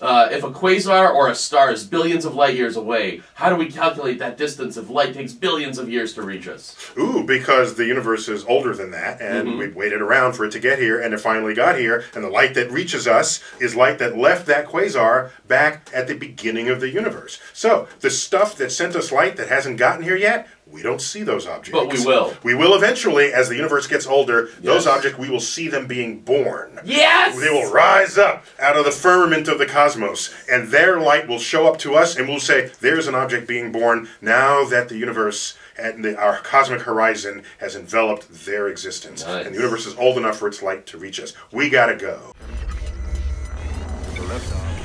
uh, if a quasar or a star is billions of light years away, how do we calculate that distance if light takes billions of years to reach us? Ooh, because the universe is older than that, and Mhm. we've waited around for it to get here, and it finally got here, and the light that reaches us is light that left that quasar back at the beginning of the universe. So, the stuff that sent us light that hasn't gotten here yet, we don't see those objects. But we will. We will eventually, as the universe gets older, those objects, we will see them being born. Yes! They will rise up out of the firmament of the cosmos, and their light will show up to us, and we'll say, There's an object being born now that the universe and the, our cosmic horizon has enveloped their existence. Nice. And the universe is old enough for its light to reach us. We gotta go. The liftoff